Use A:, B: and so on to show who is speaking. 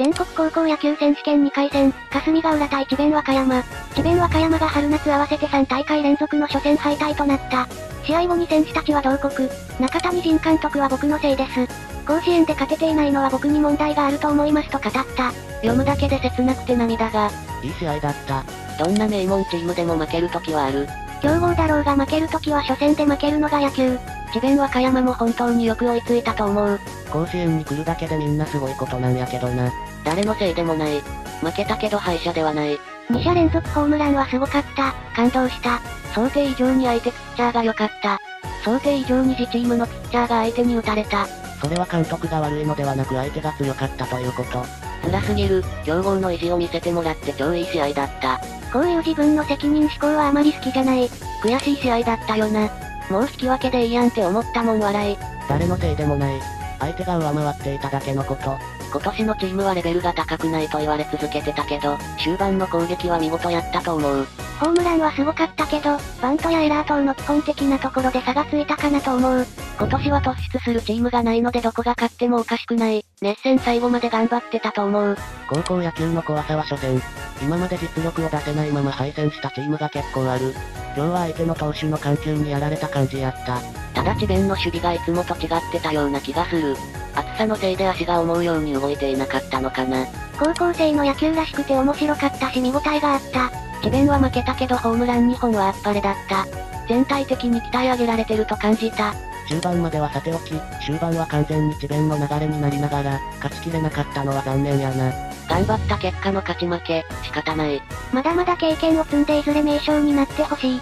A: 全国高校野球選手権2回戦、霞ヶ浦対智弁和歌山。智弁和歌山が春夏合わせて3大会連続の初戦敗退となった。試合後に選手たちは同国、中谷仁監督は僕のせいです。甲子園で勝てていないのは僕に問題があると思いますと語った。
B: 読むだけで切なくて涙が。いい試合だった。どんな名門チームでも負ける時はある。
A: 強豪だろうが負ける時は初戦で負けるのが野球。
B: 智弁和歌山も本当によく追いついたと思う。甲子園に来るだけでみんなすごいことなんやけどな。誰のせいでもない。負けたけど敗者ではない。
A: 2者連続ホームランはすごかった。感動した。
B: 想定以上に相手ピッチャーが良かった。想定以上に自チームのピッチャーが相手に打たれた。それは監督が悪いのではなく相手が強かったということ。辛すぎる、強豪の意地を見せてもらって超いい試合だった。
A: こういう自分の責任思考はあまり好きじゃない。
B: 悔しい試合だったよな。もう引き分けでいいやんって思ったもん笑い。誰のせいでもない。相手が上回っていただけのこと。今年のチームはレベルが高くないと言われ続けてたけど、終盤の攻撃は見事やったと思う。
A: ホームランはすごかったけど、バントやエラー等の基本的なところで差がついたかなと思う。
B: 今年は突出するチームがないのでどこが勝ってもおかしくない。熱戦最後まで頑張ってたと思う。高校野球の怖さは初戦。今まで実力を出せないまま敗戦したチームが結構ある。今日は相手の投手の緩急にやられた感じやった。ただ智弁の守備がいつもと違ってたような気がする。暑さのせいで足が思うように動いていなかったのかな。
A: 高校生の野球らしくて面白かったし見応えがあった。
B: 智弁は負けたけどホームラン2本はあっぱれだった。全体的に鍛え上げられてると感じた。中盤まではさておき、終盤は完全に智弁の流れになりながら、勝ちきれなかったのは残念やな。頑張った結果の勝ち負け、仕方ない。
A: まだまだ経験を積んでいずれ名将になってほしい。